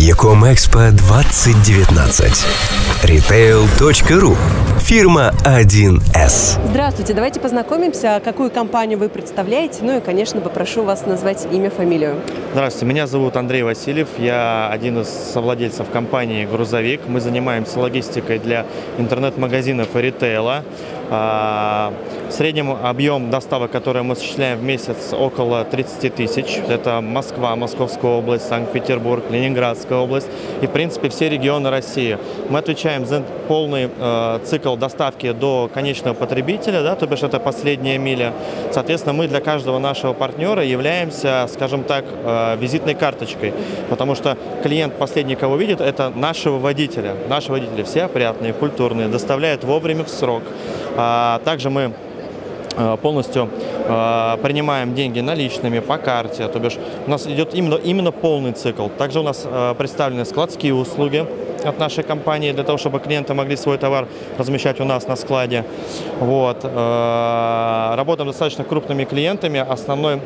Якомэкспо 2019. Retail.ru. Фирма 1С. Здравствуйте, давайте познакомимся. Какую компанию вы представляете? Ну и, конечно, попрошу вас назвать имя, фамилию. Здравствуйте, меня зовут Андрей Васильев. Я один из совладельцев компании «Грузовик». Мы занимаемся логистикой для интернет-магазинов и ритейла. А, в среднем объем доставок, который мы осуществляем в месяц, около 30 тысяч. Это Москва, Московская область, Санкт-Петербург, Ленинградская область и, в принципе, все регионы России. Мы отвечаем за полный э, цикл доставки до конечного потребителя, да, то бишь это последняя миля. Соответственно, мы для каждого нашего партнера являемся, скажем так, э, визитной карточкой, потому что клиент последний, кого видит, это нашего водителя. Наши водители все опрятные, культурные, доставляют вовремя в срок. А, также мы а, полностью э, принимаем деньги наличными по карте, то бишь у нас идет именно, именно полный цикл. Также у нас э, представлены складские услуги от нашей компании для того, чтобы клиенты могли свой товар размещать у нас на складе. Вот. Э, работаем достаточно крупными клиентами. Основной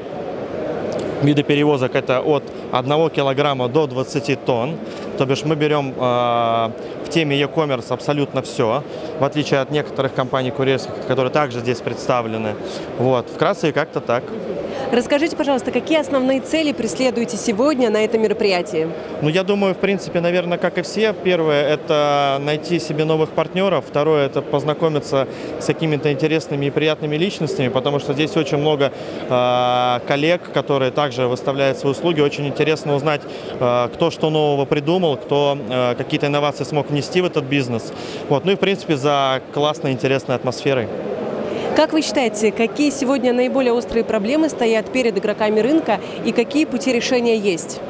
виды перевозок это от 1 килограмма до 20 тонн. То бишь мы берем э, в теме e-commerce абсолютно все, в отличие от некоторых компаний курьерских, которые также здесь представлены. Вот, вкратце и как-то так. Расскажите, пожалуйста, какие основные цели преследуете сегодня на этом мероприятии? Ну, я думаю, в принципе, наверное, как и все. Первое – это найти себе новых партнеров. Второе – это познакомиться с какими-то интересными и приятными личностями, потому что здесь очень много э, коллег, которые также выставляют свои услуги. Очень интересно узнать, э, кто что нового придумал, кто э, какие-то инновации смог внести в этот бизнес. Вот. Ну и, в принципе, за классной, интересной атмосферой. Как вы считаете, какие сегодня наиболее острые проблемы стоят перед игроками рынка и какие пути решения есть?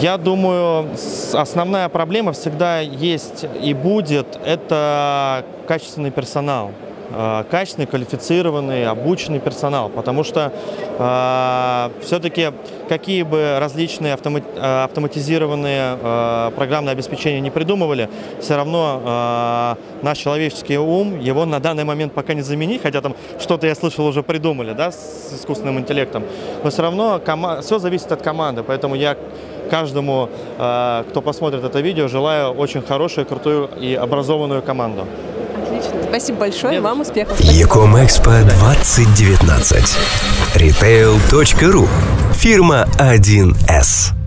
Я думаю, основная проблема всегда есть и будет – это качественный персонал. Э, качественный, квалифицированный, обученный персонал, потому что э, все-таки какие бы различные э, автоматизированные э, программные обеспечения не придумывали, все равно э, наш человеческий ум, его на данный момент пока не заменить, хотя там что-то я слышал уже придумали, да, с искусственным интеллектом, но все равно все зависит от команды, поэтому я каждому, э, кто посмотрит это видео, желаю очень хорошую, крутую и образованную команду. Спасибо большое, вам успехов. Якомэкспо 2019. Retail.ru. Фирма 1С.